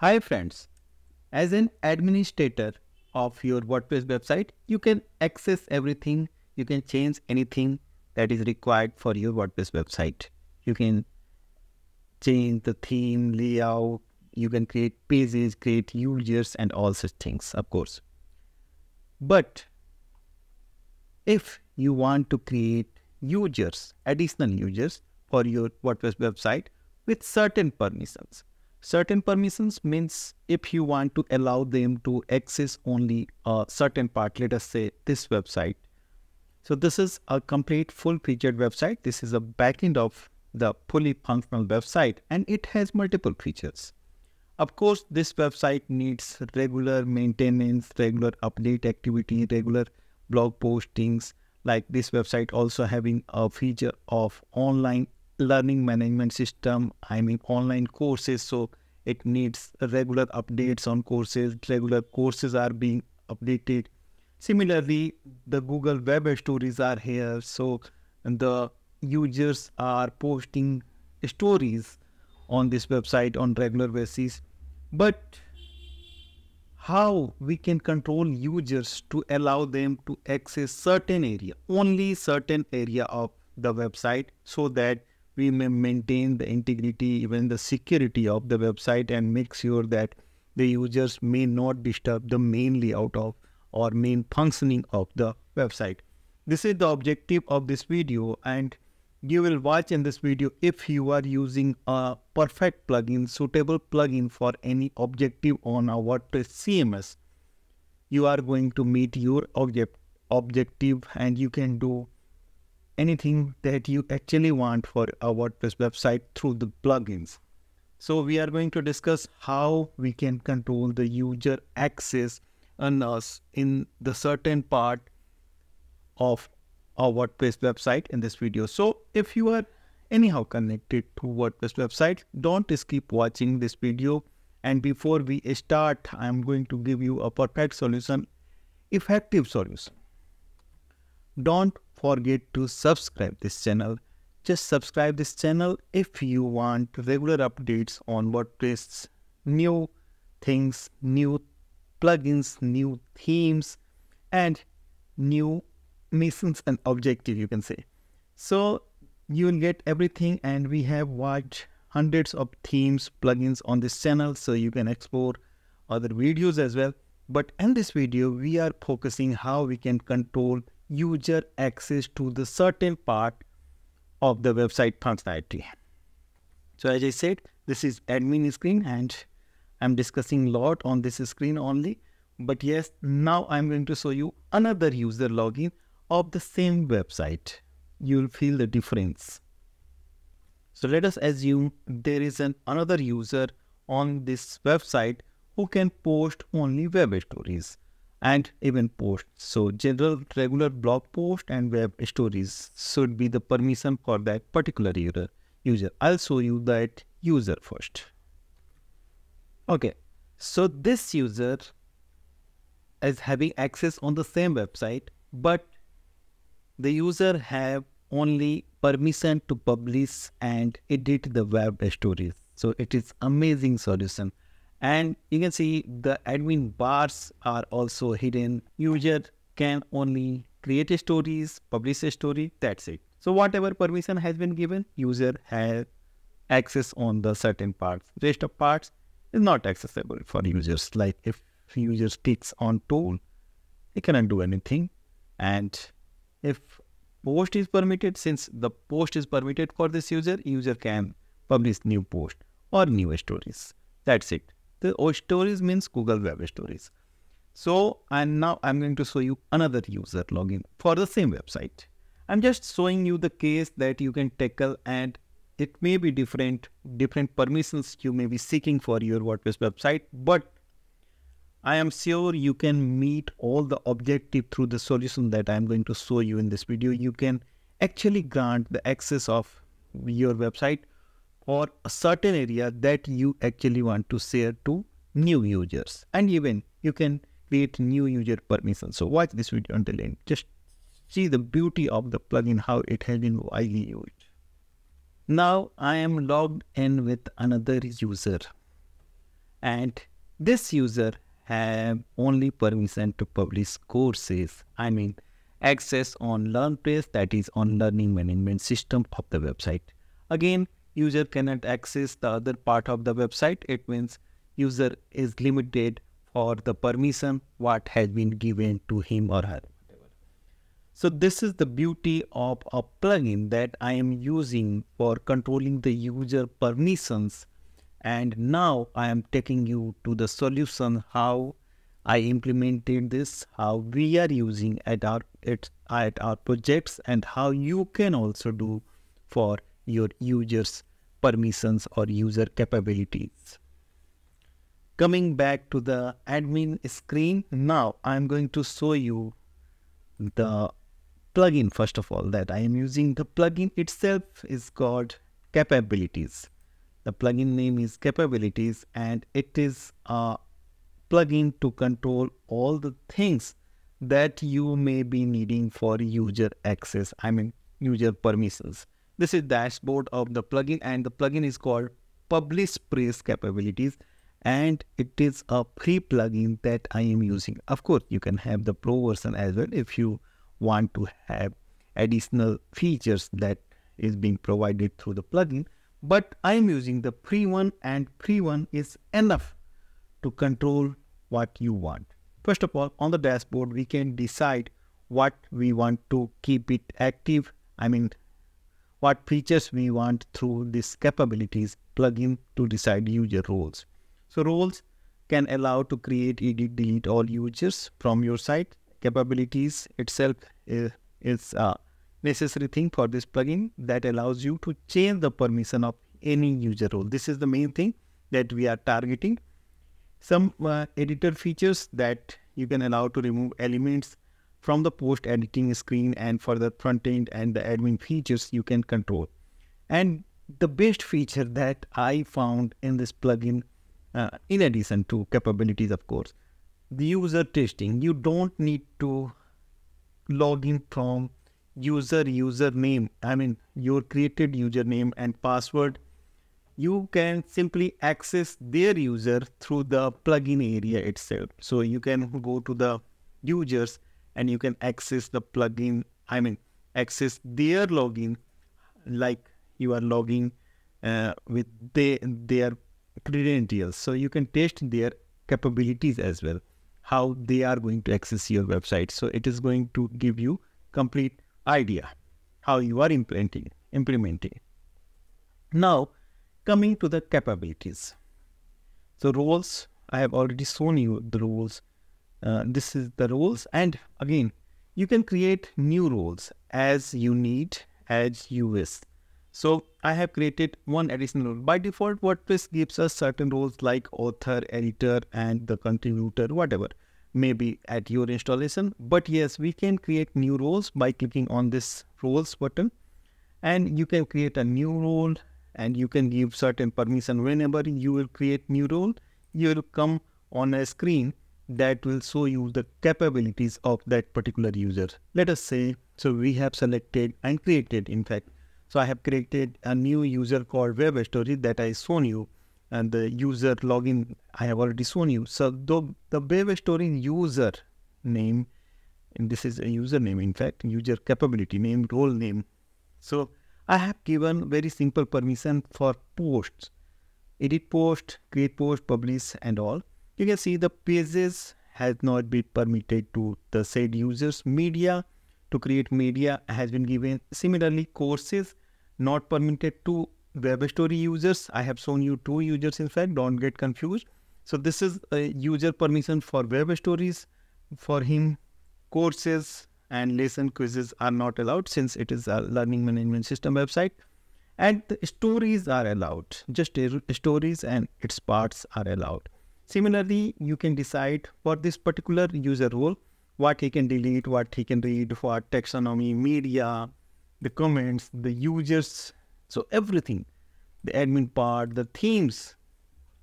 Hi friends, as an administrator of your WordPress website, you can access everything, you can change anything that is required for your WordPress website. You can change the theme, layout, you can create pages, create users and all such things, of course. But if you want to create users, additional users for your WordPress website with certain permissions, certain permissions means if you want to allow them to access only a certain part let us say this website. So this is a complete full featured website. This is a backend of the fully functional website and it has multiple features. Of course this website needs regular maintenance regular update activity regular blog postings. Like this website also having a feature of online learning management system i mean online courses so it needs regular updates on courses. Regular courses are being updated. Similarly the google web stories are here so the users are posting stories on this website on regular basis. But how we can control users to allow them to access certain area only certain area of the website so that we may maintain the integrity, even the security of the website and make sure that the users may not disturb the main layout of or main functioning of the website. This is the objective of this video and you will watch in this video if you are using a perfect plugin, suitable plugin for any objective on a WordPress CMS, you are going to meet your object objective and you can do anything that you actually want for a WordPress website through the plugins. So we are going to discuss how we can control the user access on us in the certain part of our WordPress website in this video. So if you are anyhow connected to WordPress website, don't skip watching this video. And before we start, I'm going to give you a perfect solution, effective solution. Don't forget to subscribe this channel. Just subscribe this channel if you want regular updates on WordPress, new things, new plugins, new themes, and new missions and objective you can say. So you will get everything and we have watched hundreds of themes, plugins on this channel so you can explore other videos as well. But in this video, we are focusing how we can control user access to the certain part of the website functionality. So as I said, this is admin screen and I'm discussing a lot on this screen only. But yes, now I'm going to show you another user login of the same website. You'll feel the difference. So let us assume there is an another user on this website who can post only web stories and even posts. So general regular blog post and web stories should be the permission for that particular user. user. I'll show you that user first. Okay, so this user is having access on the same website, but the user have only permission to publish and edit the web stories. So it is amazing solution and you can see the admin bars are also hidden. User can only create a stories publish a story that's it. So whatever permission has been given user has access on the certain parts. Rest of parts is not accessible for users. Like if user clicks on tool he cannot do anything. And if post is permitted since the post is permitted for this user user can publish new post or new stories. That's it the stories means Google Web Stories. So, and now I'm going to show you another user login for the same website. I'm just showing you the case that you can tackle and it may be different, different permissions you may be seeking for your WordPress website, but I am sure you can meet all the objective through the solution that I'm going to show you in this video. You can actually grant the access of your website or a certain area that you actually want to share to new users. And even you can create new user permissions. So watch this video until end. Just see the beauty of the plugin how it has been widely used. Now i am logged in with another user. And this user have only permission to publish courses. I mean, access on LearnPress that is on learning management system of the website. Again, user cannot access the other part of the website. It means user is limited for the permission what has been given to him or her. So this is the beauty of a plugin that I am using for controlling the user permissions and now I am taking you to the solution how I implemented this, how we are using at our at, at our projects, and how you can also do for your users permissions or user capabilities. Coming back to the admin screen, now I'm going to show you the plugin first of all that I am using. The plugin itself is called capabilities. The plugin name is capabilities and it is a plugin to control all the things that you may be needing for user access. I mean user permissions. This is dashboard of the plugin and the plugin is called Publish Press Capabilities and it is a free plugin that I am using. Of course, you can have the pro version as well if you want to have additional features that is being provided through the plugin but I am using the free one and free one is enough to control what you want. First of all, on the dashboard, we can decide what we want to keep it active. I mean, what features we want through this capabilities plugin to decide user roles. So roles can allow to create, edit, delete all users from your site. Capabilities itself is, is uh, necessary thing for this plugin that allows you to change the permission of any user role. This is the main thing that we are targeting. Some uh, editor features that you can allow to remove elements from the post editing screen and for the front end and the admin features you can control. And the best feature that I found in this plugin, uh, in addition to capabilities, of course, the user testing. You don't need to log in from user username i mean your created username and password you can simply access their user through the plugin area itself so you can go to the users and you can access the plugin i mean access their login like you are logging uh, with their credentials. So you can test their capabilities as well how they are going to access your website. So it is going to give you complete idea how you are implementing implementing. Now coming to the capabilities. So roles i have already shown you the roles uh, this is the roles and again you can create new roles as you need as you wish. So i have created one additional role by default wordpress gives us certain roles like author editor and the contributor whatever maybe at your installation. But yes we can create new roles by clicking on this roles button. And you can create a new role and you can give certain permission. Whenever you will create new role you will come on a screen that will show you the capabilities of that particular user let us say so we have selected and created in fact so i have created a new user called web story that i shown you and the user login I have already shown you. So the, the web story user name, and this is a username in fact, user capability name, role name. So I have given very simple permission for posts, edit post, create post, publish and all. You can see the pages has not been permitted to the said users. Media to create media has been given. Similarly, courses not permitted to web story users. I have shown you two users in fact, don't get confused. So this is a user permission for web stories. For him, courses and lesson quizzes are not allowed since it is a learning management system website. And the stories are allowed, just stories and its parts are allowed. Similarly, you can decide for this particular user role what he can delete, what he can read, what taxonomy, media, the comments, the users so everything, the admin part, the themes,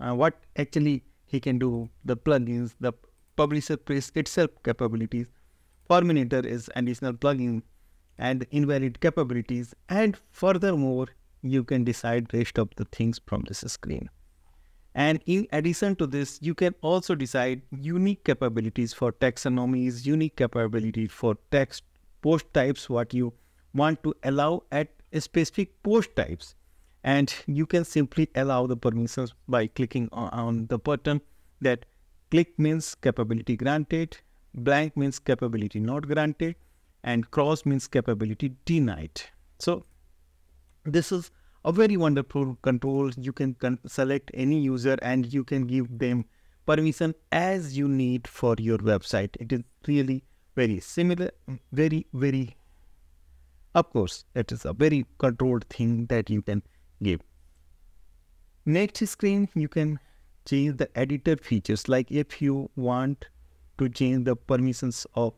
uh, what actually he can do, the plugins, the publisher press itself capabilities, Forminator is additional plugin and invalid capabilities and furthermore you can decide rest of the things from this screen. And in addition to this, you can also decide unique capabilities for taxonomies, unique capability for text post types, what you want to allow at specific post types. And you can simply allow the permissions by clicking on, the button that click means capability granted, blank means capability not granted, and cross means capability denied. So this is a very wonderful control. You can select any user and you can give them permission as you need for your website. It is really very similar, very, very, of course, it is a very controlled thing that you can give. Next screen, you can change the editor features. Like if you want to change the permissions of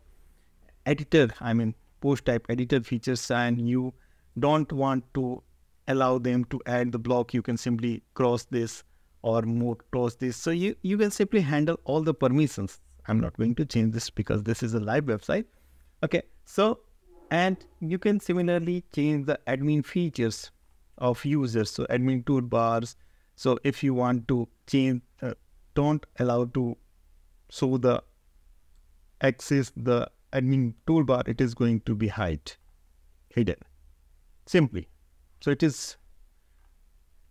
editor, I mean, post type editor features and you don't want to allow them to add the block, you can simply cross this or move cross this. So you, you can simply handle all the permissions. I'm not going to change this because this is a live website. Okay, so and you can similarly change the admin features of users. So admin toolbars. So if you want to change, uh, don't allow to show the access the admin toolbar, it is going to be hide, hidden simply. So it is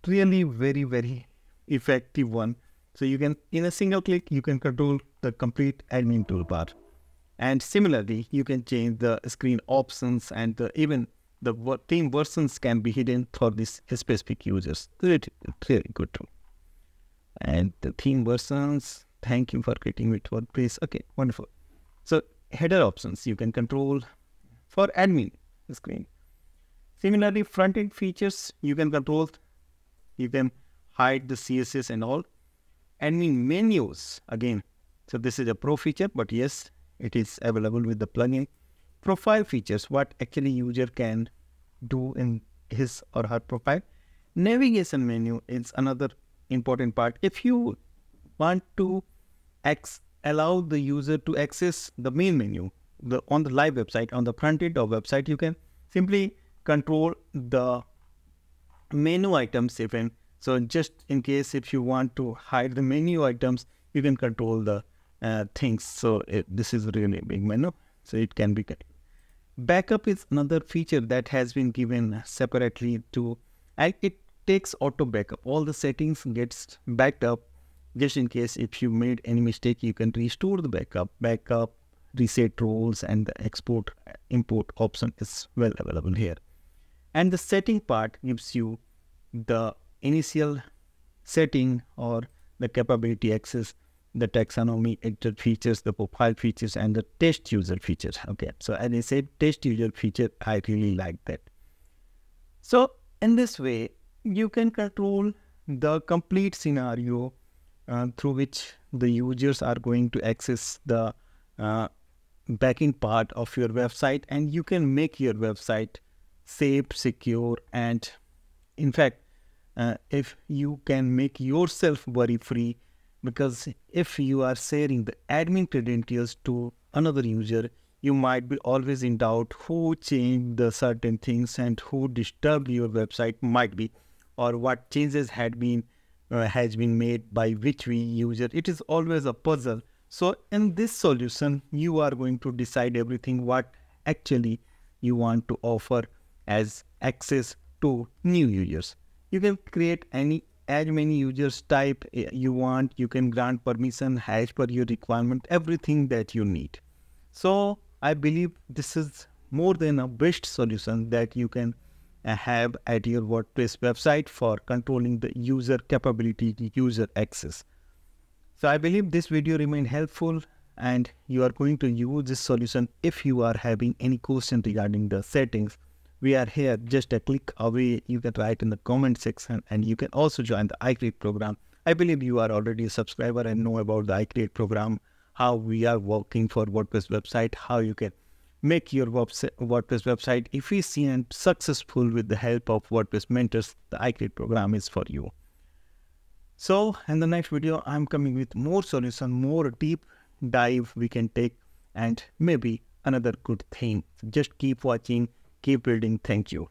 really very, very effective one. So you can, in a single click, you can control the complete admin toolbar. And similarly, you can change the screen options and the, even the theme versions can be hidden for this specific users. Really, really good tool. And the theme versions, thank you for creating with WordPress. Okay, wonderful. So header options you can control for admin screen. Similarly, front-end features you can control. You can hide the CSS and all. And Admin menus again. So this is a pro feature, but yes, it is available with the plugin. Profile features, what actually user can do in his or her profile. Navigation menu is another important part. If you want to allow the user to access the main menu the, on the live website, on the front end of website, you can simply control the menu items even. So just in case if you want to hide the menu items, you can control the uh, things. So it, this is really big menu. So it can be. cut. Backup is another feature that has been given separately to, it takes auto backup. All the settings gets backed up just in case if you made any mistake, you can restore the backup. Backup, reset roles and the export import option is well available here. And the setting part gives you the initial setting or the capability access, the taxonomy editor features, the profile features, and the test user features. Okay, so as I said, test user feature, I really like that. So in this way, you can control the complete scenario uh, through which the users are going to access the uh, backend part of your website and you can make your website safe, secure, and in fact, uh, if you can make yourself worry free, because if you are sharing the admin credentials to another user, you might be always in doubt who changed the certain things and who disturbed your website might be, or what changes had been uh, has been made by which we user. It is always a puzzle. So in this solution, you are going to decide everything what actually you want to offer as access to new users. You can create any as many users type eh, you want. You can grant permission as per your requirement, everything that you need. So I believe this is more than a best solution that you can eh, have at your WordPress website for controlling the user capability, user access. So I believe this video remained helpful and you are going to use this solution if you are having any question regarding the settings we are here just a click away. You can write in the comment section and you can also join the iCreate program. I believe you are already a subscriber and know about the iCreate program, how we are working for WordPress website, how you can make your WordPress website efficient, and successful with the help of WordPress mentors. The iCreate program is for you. So in the next video, I'm coming with more solution, more deep dive we can take and maybe another good thing. Just keep watching keep building. Thank you.